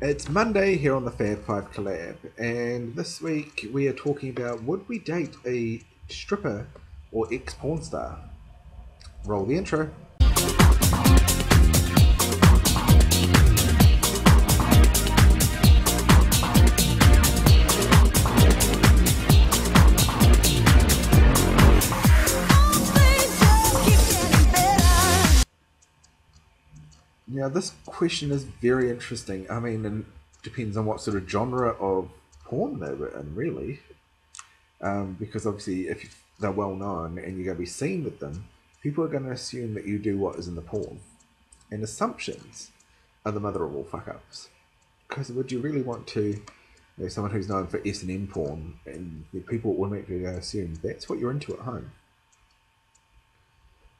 It's Monday here on the Fab 5 collab, and this week we are talking about would we date a stripper or ex porn star? Roll the intro. Now, this question is very interesting. I mean, it depends on what sort of genre of porn they're in, really. Um, because obviously, if they're well known and you're going to be seen with them, people are going to assume that you do what is in the porn. And assumptions are the mother of all fuck ups. Because would you really want to, you know, someone who's known for S and M porn, and people automatically assume that's what you're into at home?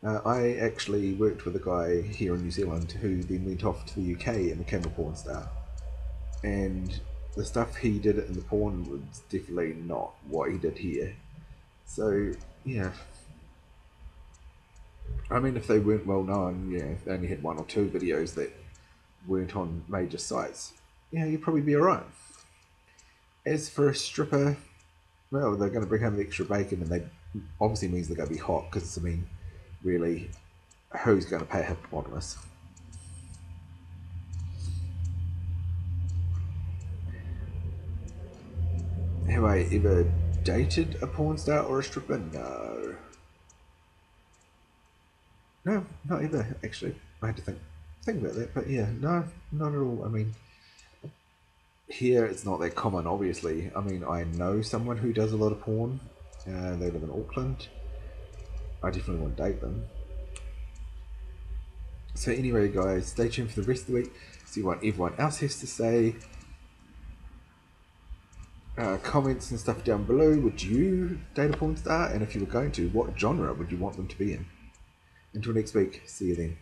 Uh, I actually worked with a guy here in New Zealand who then went off to the UK and became a porn star. And the stuff he did in the porn was definitely not what he did here. So, yeah. I mean, if they weren't well known, yeah, they only had one or two videos that weren't on major sites, yeah, you'd probably be alright. As for a stripper, well, they're going to bring home the extra bacon, and they obviously means they're going to be hot because, I mean, really who's going to pay a hippopotamus. Have I ever dated a porn star or a stripper? No. No, not ever, actually. I had to think think about that, but yeah, no, not at all. I mean, here it's not that common, obviously. I mean, I know someone who does a lot of porn. Uh, they live in Auckland. I definitely want to date them. So anyway, guys, stay tuned for the rest of the week. See what everyone else has to say. Uh, comments and stuff down below. Would you date a porn star? And if you were going to, what genre would you want them to be in? Until next week, see you then.